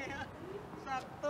Iya. Sabtu